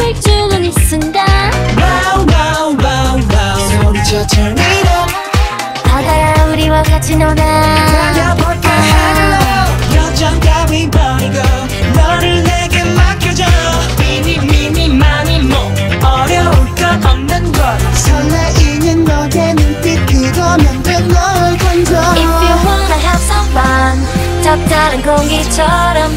춤을 추는 이 순간. Wow wow wow wow 소리쳐 turn it up 바다야 우리와 같이 놀아. 달려볼까? 하늘로 여정 따위 버리고 너를 내게 맡겨줘. 미니 미니 많이 모 어려울 건 없는 걸. 설레이는 너의 눈빛 그거면 돼널 건져. If you wanna have some fun 적다른 공기처럼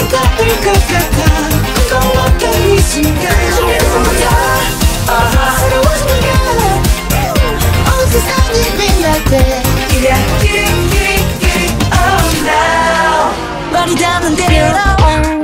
지 마 yeah. 손에 닿을 것 같아 꿈꿔왔던 이 순간 아하 새로워지는 온 세상이 빛날 때 Yeah, get it, get it, get it on now 말이 닿는 대로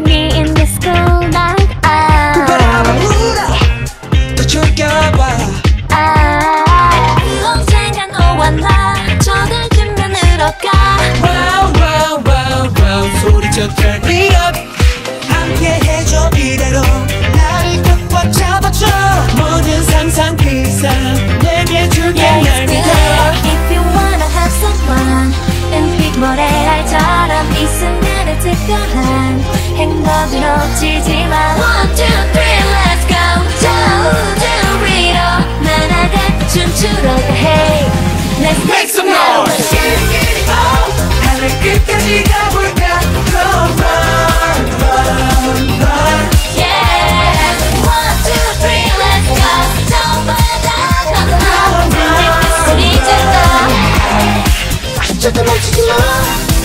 순간의 특별한 행복을 놓치지 마 One, two, three, let's go 저우주위로 날아가 춤추러 가 Hey, let's Make some noise Get it get it on 하늘 끝까지 가볼까 Go run run run Yeah, one, two, three, let's go. 정말 다가가 들릴 그 소리 질러. 절대 멈추지 마 아하 깜빡이지 마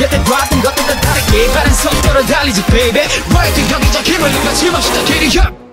여태 봤던 것들과 다르게 빠른 속도로 달리지 baby. 또 여기저 힘을 누가 침없이 다 길이 up